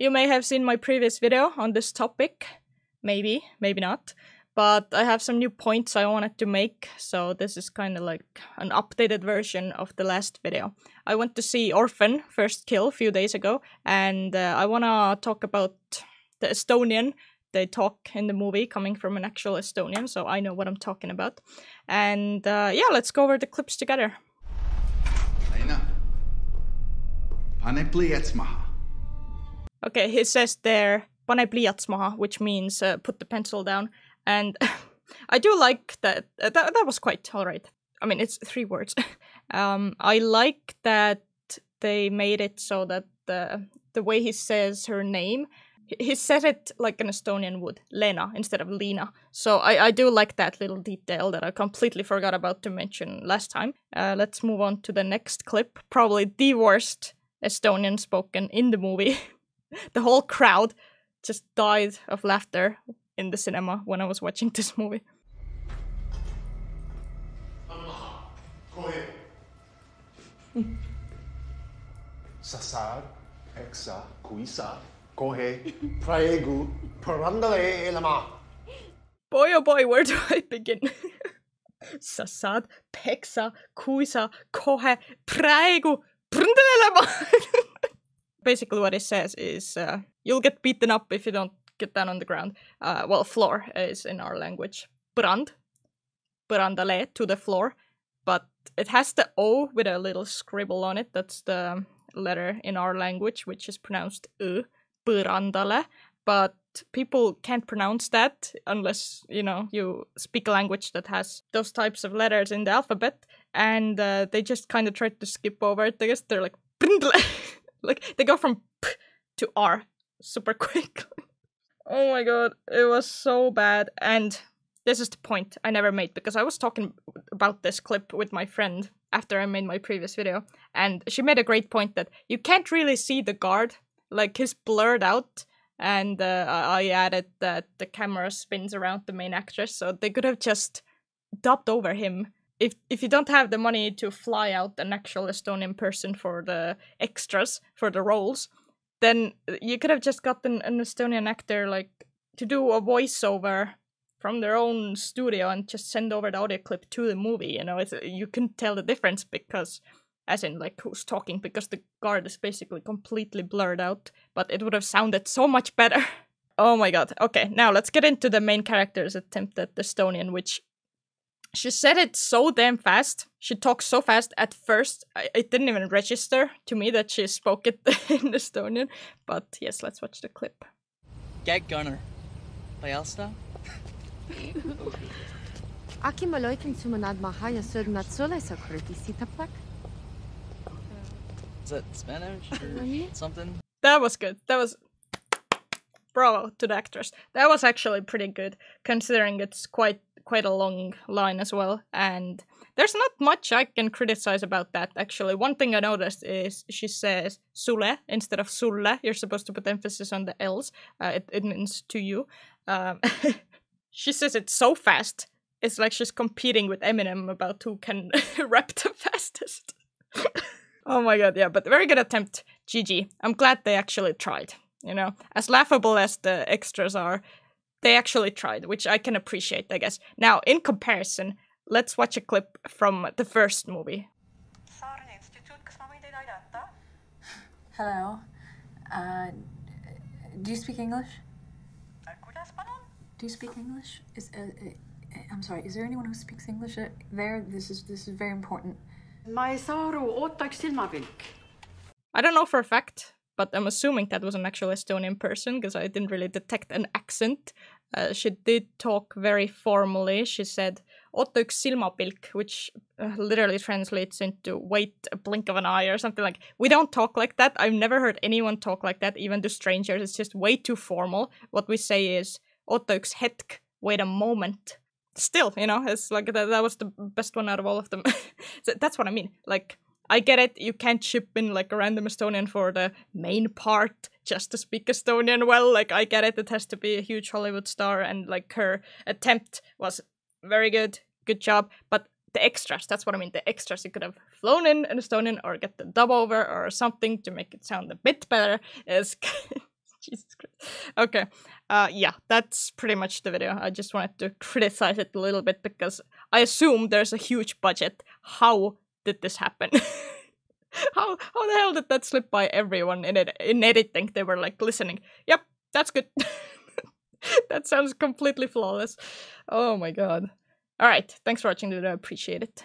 You may have seen my previous video on this topic. Maybe, maybe not. But I have some new points I wanted to make, so this is kind of like an updated version of the last video. I went to see Orphan First Kill a few days ago, and uh, I want to talk about the Estonian they talk in the movie coming from an actual Estonian, so I know what I'm talking about. And uh, yeah, let's go over the clips together. Leena, pane maha. Okay, he says there, pane pliiats maha, which means uh, put the pencil down. And I do like that. Uh, that that was quite alright. I mean, it's three words. um, I like that they made it so that the the way he says her name, he said it like an Estonian would, Lena instead of Lena. So I I do like that little detail that I completely forgot about to mention last time. Uh, let's move on to the next clip. Probably the worst Estonian spoken in the movie. the whole crowd just died of laughter in the cinema when I was watching this movie. sa saad, eksa, kuisa, kohe, praegu, parandale elama. Boy oh boy, where do I begin? Sassad, peksa, kuisa, kohe, praegu, prundelelema. Basically, what it says is uh, you'll get beaten up if you don't get down on the ground. Uh, well, floor is in our language. Brand, brandale, to the floor. But it has the O with a little scribble on it. That's the letter in our language, which is pronounced U, brandale. But people can't pronounce that unless, you know, you speak a language that has those types of letters in the alphabet. And uh, they just kind of tried to skip over it. I guess they're like, brindle. like, they go from P to R super quick. Oh my god, it was so bad. And this is the point I never made because I was talking about this clip with my friend after I made my previous video, and she made a great point that you can't really see the guard, like he's blurred out. And uh, I added that the camera spins around the main actress, so they could have just dubbed over him. If if you don't have the money to fly out an actual Estonian person for the extras for the roles, then you could have just gotten an Estonian actor like to do a voiceover from their own studio and just send over the audio clip to the movie. You know, it's you can tell the difference because, as in like who's talking, because the guard is basically completely blurred out. But it would have sounded so much better. oh my god. Okay, now let's get into the main character's attempt at the Estonian, which she said it so damn fast. She talked so fast at first, I, it didn't even register to me that she spoke it in Estonian. But yes, let's watch the clip. Gag Gunner by Elsta. Aki ma loikin sumanad mahaya sud not sole sa kuriti sitaplak. Is that Spanish or something? That was good. That was bravo to the actress. That was actually pretty good, considering it's quite quite a long line as well. And there's not much I can criticize about that. Actually, one thing I noticed is she says "sule" instead of "sulle." You're supposed to put emphasis on the L's. Uh, it, it means to you. Um, she says it so fast. It's like she's competing with Eminem about who can rap the fastest. oh my god, yeah, but very good attempt, GG. I'm glad they actually tried. You know, as laughable as the extras are, they actually tried, which I can appreciate, I guess. Now, in comparison, let's watch a clip from the first movie. Saarne instituut, kas ma võin teid aidata? Hello. Uh, do you speak English? Do you speak English? Is uh, uh, I'm sorry. Is there anyone who speaks English uh, there? This is this is very important. ma ei saa aru, ootaks silmapilk. I don't know for a fact, but I'm assuming that was an actual Estonian person because I didn't really detect an accent. Uh, she did talk very formally. She said, oota üks silmapilk, which uh, literally translates into wait a blink of an eye or something like. We don't talk like that. I've never heard anyone talk like that, even to strangers. It's just way too formal. What we say is, üks hetk, wait a moment. Still, you know, it's like that, that was the best one out of all of them. so that's what I mean. Like, I get it. You can't chip in like a random Estonian for the main part just to speak Estonian well. Like I get it. It has to be a huge Hollywood star, and like her attempt was very good. Good job. But the extras, that's what I mean. The extras, you could have flown in an Estonian or get the dub over or something to make it sound a bit better. Is Jesus Christ. Okay. Uh, yeah, that's pretty much the video. I just wanted to criticize it a little bit because I assume there's a huge budget. How did this happen? how how the hell did that slip by everyone in it in editing? They were like listening. Yep, that's good. that sounds completely flawless. Oh my god. All right. Thanks for watching video. I appreciate it.